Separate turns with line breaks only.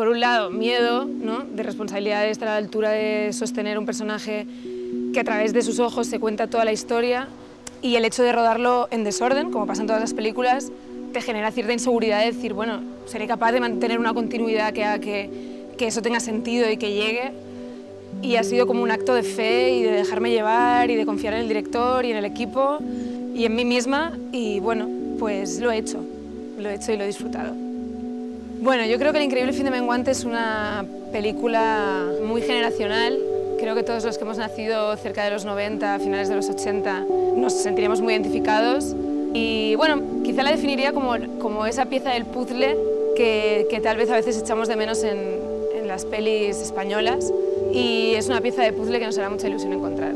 por un lado, miedo, ¿no? de responsabilidad de estar a la altura de sostener un personaje que a través de sus ojos se cuenta toda la historia y el hecho de rodarlo en desorden, como pasa en todas las películas, te genera cierta inseguridad de decir, bueno, seré capaz de mantener una continuidad que haga que, que eso tenga sentido y que llegue. Y ha sido como un acto de fe y de dejarme llevar y de confiar en el director y en el equipo y en mí misma y bueno, pues lo he hecho, lo he hecho y lo he disfrutado. Bueno, yo creo que El increíble fin de Menguante es una película muy generacional. Creo que todos los que hemos nacido cerca de los 90, finales de los 80, nos sentiríamos muy identificados. Y bueno, quizá la definiría como, como esa pieza del puzzle que, que tal vez a veces echamos de menos en, en las pelis españolas. Y es una pieza de puzzle que nos hará mucha ilusión encontrar.